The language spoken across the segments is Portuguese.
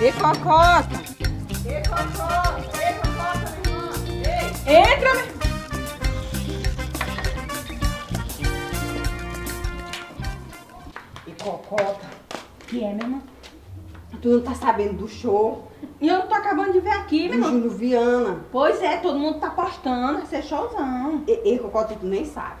Ei, Cocota! Ei, Cocota! Ei, Cocota, minha irmã! Ei! Entra, minha E Cocota, Que é, meu irmão? Tu não tá sabendo do show E eu não tô acabando de ver aqui, meu irmão. Júlio Viana. Pois é, todo mundo tá postando, vai ser showzão. Ei, ei, Cocota, tu nem sabe.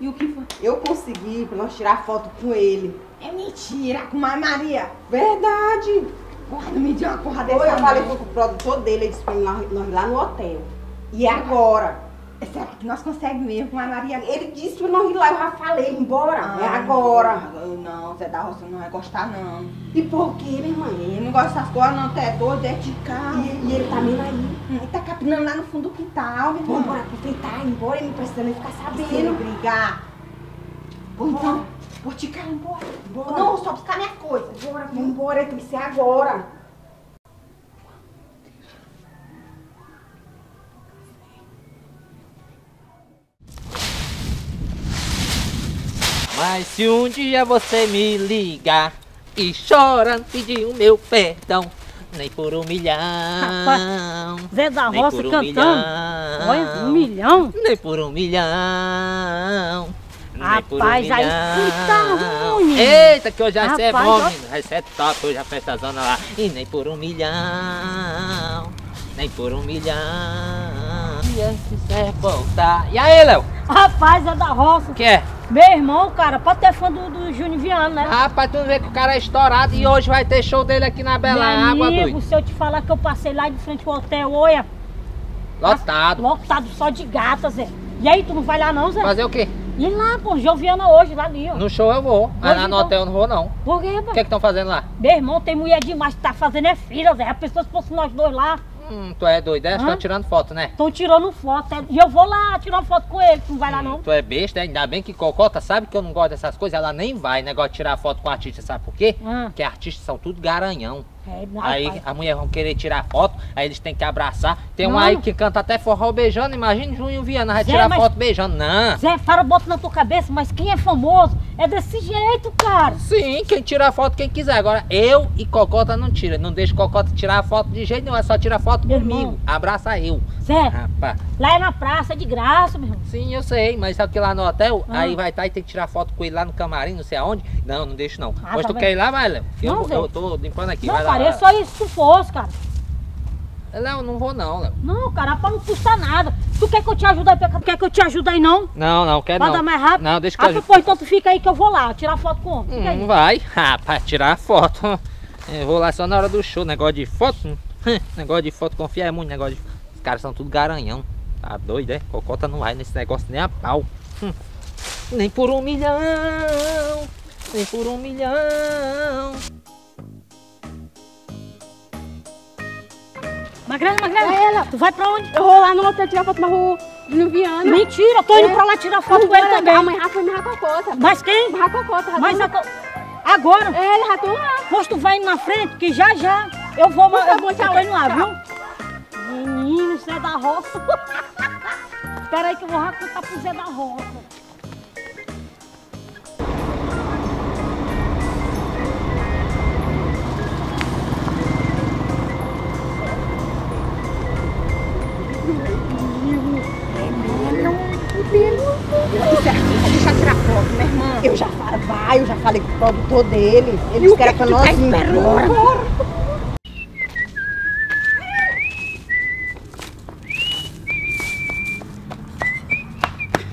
E o que foi? Eu consegui pra nós tirar foto com ele. É mentira, com a Maria. Verdade! Guarda, me deu uma porra dessa. eu falei não. com o produtor dele, ele disse pra nós, lá no hotel. E é agora. Será que nós conseguimos mesmo com a Maria? Ele disse pra nós ir lá, eu já falei, embora. é Ah, agora. Eu não, Zé da Roça não vai gostar, não. E por quê, minha irmã? Eu não gosto dessas coisas, não. Tu é doido, é de carro. E, e ele tá meio aí. Ele tá capinando lá no fundo do quintal, meu Vamos irmão. embora aproveitar, ir embora, ele não precisa nem ficar ele sabendo. brigar. Então, vou te cair embora. Bora. Não, só buscar minha coisa. Bora, vamos embora, tem que ser agora. Mas se um dia você me ligar e chorando pedir o meu perdão, nem por um milhão. Zé da Roça um cantando. milhão. Olha, um milhão. Nem por um milhão. Por um Rapaz, aí tá ruim. Eita, que hoje vai ser Rapaz, bom, menino. Vai ser top hoje a festa zona lá. E nem por um milhão. Nem por um milhão. E se você voltar. E aí, Léo? Rapaz, Zé da Roça. O que é? Meu irmão, cara, pode ter fã do, do Júnior Viana, né? Rapaz, tu não vê que o cara é estourado e hoje vai ter show dele aqui na Bela Meu Água, amigo, doido. se eu te falar que eu passei lá de frente ao hotel, olha, Lotado. lotado só de gata, Zé. E aí, tu não vai lá não, Zé? Fazer o quê? E lá, pô, Joviana hoje, lá ali, ó. No show eu vou, mas lá no então. hotel eu não vou não. Por quê, O pô? que é que estão fazendo lá? Meu irmão, tem mulher demais que tá fazendo é filha, Zé. A pessoa, se fosse nós dois lá, Hum, tu é doido, é? Estão tirando foto, né? estão tirando foto. é- E eu vou lá tirar foto com ele, tu não vai lá não? Tu é besta, é? ainda bem que Cocota sabe que eu não gosto dessas coisas, ela nem vai, negócio de tirar foto com artista, sabe por quê? Ah. Porque artistas são tudo garanhão. É, Aí rapaz. a mulher vão querer tirar foto, aí eles têm que abraçar. Tem um Não. aí que canta até forró beijando, imagina Junho Viana, vai Zé, tirar mas- foto beijando. Não. Zé, para, bota na tua cabeça, mas quem é famoso é desse jeito, cara. Sim, quem tira a foto, quem quiser. Agora, eu e Cocota não tira. Não deixa Cocota tirar a foto de jeito nenhum, é só tirar foto Meu comigo. irmão. Abraça eu. Zé, Rapaz. lá é na praça, é de graça, meu irmão. Sim, eu sei, mas só que lá no hotel, Ah. aí vai estar e tem que tirar foto com ele lá no camarim, não sei aonde. Não, não deixo não. Ah, Mas tá tu bem. quer ir lá, vai, Léo? Eu, Não, eu tô limpando aqui. não, vai lá, cara, é só isso se fosse, cara. Léo, não vou não, Léo. Não, cara, pra não custar nada. Tu quer que eu te ajude aí? Quer que eu te ajude aí, não? Não, não, quero Pra não. dar mais rápido? Não, deixa que eu Ah, ajudo. pô, então tu fica aí que eu vou lá, tirar foto com o homem. Hum, aí. vai. Rapaz, tirar foto. Eu vou lá só na hora do show. Negócio de foto. negócio de foto, confia é muito. Negócio de... Os caras são tudo garanhão. Tá doido, é? Cocota não vai nesse negócio nem a pau. Hum. Nem por um milhão. Nem por um milhão. Magrela, Magrela, ela. tu vai pra onde? Eu vou lá no hotel tirar foto com o Viana. Mentira, eu tô indo É. pra lá tirar foto com ele também. A mãe foi me racocota. Mas quem? Me racocota. Mas a- agora, É, ele já tô lá. pois tu vai indo na frente, que já já eu vou, eu, tô indo lá, tchau. viu? Menino, Zé da Roça. Espera aí que eu vou racontar pro Zé da Roça. Deixa eu tirar foto, minha irmã. Eu já falei, vai, eu já falei com o produtor dele. Ele disse que era ir embora.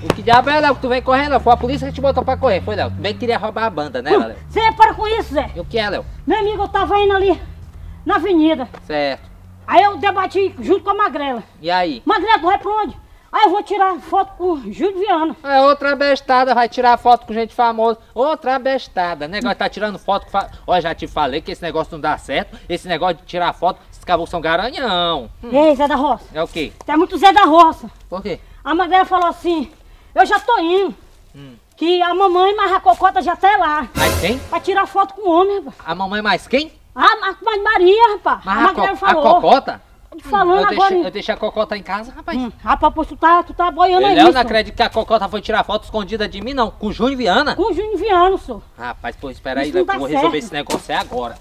O que diabo é, Léo? Que tu vem correndo? Foi a polícia que te botou pra correr. Foi, Léo? Tu bem que queria roubar a banda, né, Léo? Zé, para com isso, Zé. E o que é, Léo? Meu amigo, eu tava indo ali na avenida. Certo. Aí eu debati junto com a Magrela. E aí? Magrela, tu vai pra onde? Aí eu vou tirar foto com o Júlio Viana. É outra bestada, vai tirar foto com gente famosa. Outra bestada. Negócio de tá tirando foto. com Fa... Ó, já te falei que esse negócio não dá certo. Esse negócio de tirar foto, esses cabos são garanhão. Hum, Ei, Zé da Roça, É o quê? é muito Zé da Roça. Por quê? A Magrela falou assim, eu já tô indo. Hum. Que a mamãe mais a cocota já tá lá. Mas quem? Pra tirar foto com o homem, rapaz. A mamãe mais quem? Ah, mas Maria, rapaz. Mas a a, co Magrela a falou. cocota? Falando eu, agora. deixei, eu deixei a cocota em casa, rapaz. Hum, rapaz, pois tu tá, tu tá boiando aí. Ele não senhor. acredita que a cocota foi tirar foto escondida de mim, não. Com o Júnior Viana. Com o Júnior Viano, senhor. Rapaz, pô, espera aí, não eu dá vou resolver certo. esse negócio aí agora.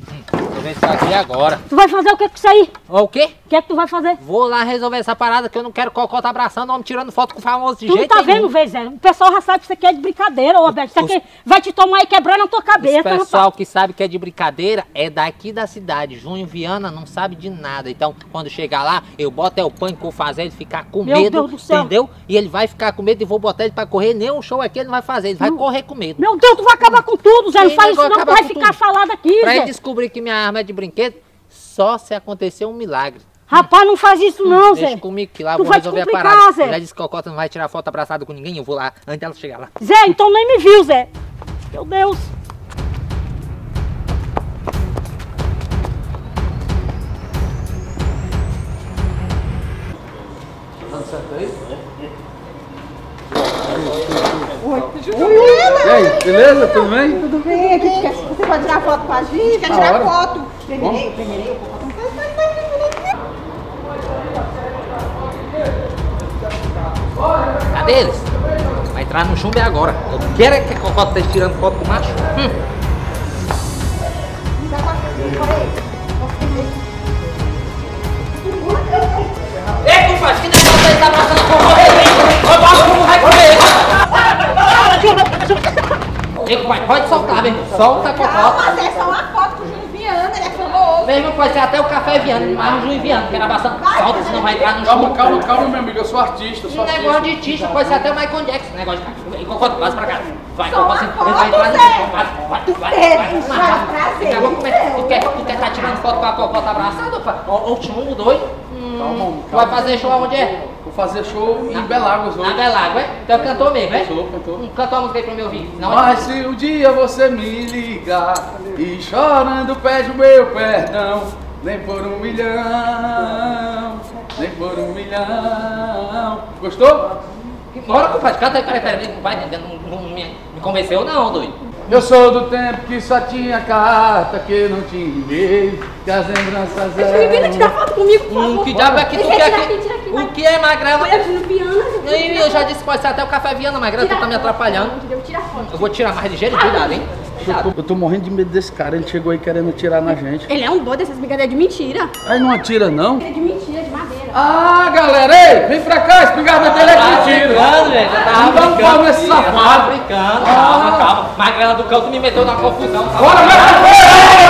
Hum, resolver isso aqui agora. Tu vai fazer o que com isso aí? O quê? O que é que tu vai fazer? Vou lá resolver essa parada que eu não quero cocota abraçando, homem tirando foto com famoso de Tu jeito tá nenhum. vendo, Zé? O pessoal já sabe que isso aqui é de brincadeira, ô Roberto. Isso os- aqui vai te tomar e quebrar na tua cabeça, rapaz. pessoal que sabe que é de brincadeira é daqui da cidade. Júnior Viana não sabe de nada. Então, quando chegar lá, eu boto é o pânico, vou fazer ele ficar com Meu medo. Deus do céu. Entendeu? E ele vai ficar com medo e vou botar ele pra correr. Nem um show aqui ele não vai fazer. Ele vai correr com medo. Meu Deus, tu vai acabar com tudo, Zé. Não faz isso não, tu vai ficar tudo? falado aqui, Pra ele Zé. descobrir que minha arma é de brinquedo, só se acontecer um milagre. Rapaz, não faz isso não, Deixa Zé. comigo que lá eu Tu vou resolver a parada. Zé. Já disse que a Cocota não vai tirar foto abraçada com ninguém. Eu vou lá antes dela chegar lá. Zé, então nem me viu, Zé. Meu Deus. E aí, beleza? Tudo bem? Tudo bem? Aqui, quer- você pode tirar foto com a gente? Quer Na tirar hora. foto? Primeirei, primeirei, o. Cadê eles? Vai entrar no chumbo é agora. Eu quero é que a Cocota esteja tirando foto com o macho. Hum. Ei, compadre, que negócio aí tá passando com correr, hein? Vai embora, como vai comer? Pode soltar, meu irmão. Solta a Cocota. Calma, Zé, só uma foto com o Júnior Viana, ele é famoso. Meu irmão, pode ser até o café Viana, mas o Juiz Viana, que era bastante. Solta, senão vai entrar no Calma, calma, calma, meu amigo. Eu sou artista, sou Um negócio artista. de ticha, pode ser até o Michael Jackson. Negócio de. Cocota, passa pra cá. Vai, Cocota, vai entrar no. Vai, vai, vai, é Tu quer, tá tirando foto com a Cocota abraçada, pá? Ou o chumbo doido? Calma, homem, Tu vai calma. fazer show aonde é? Vou fazer show em Beláguas Na hoje. Belágua, é? Tu é cantor mesmo, é? Sou cantor. Hum, Canta uma música aí pra me ouvir. Não é? Mas se um dia você me ligar e chorando pede o meu perdão, nem por um milhão, nem por um milhão. Gostou? Bora, compadre, canta aí, peraí, peraí, compadre, não, não me, me convenceu não, doido. Eu sou do tempo que só tinha carta, que não tinha e-mail, que as lembranças Júnior Viana, tira eram... foto comigo, por Hum, favor. que diabo é que tu quer aqui, aqui? tira aqui, O que é magrela? Olha, Júnior Viana. Ih, eu já disse, pode ser até o café Viana, magrela, tu tá me atrapalhando. Foto. Eu vou tirar mais ligeiro, cuidado, hein? Eu tô, eu tô morrendo de medo desse cara, ele chegou aí querendo tirar na gente. Ele é um doido, essas brincadeiras de mentira. Aí não atira não? É de mentira, de madeira. Ah, galera, ei, vem pra cá, espingarda dele é mentira. velho. Eu Não dá um pau nesse Tava safado. brincando, calma, calma. Magrela do canto me meteu na confusão. Bora, vai, vai.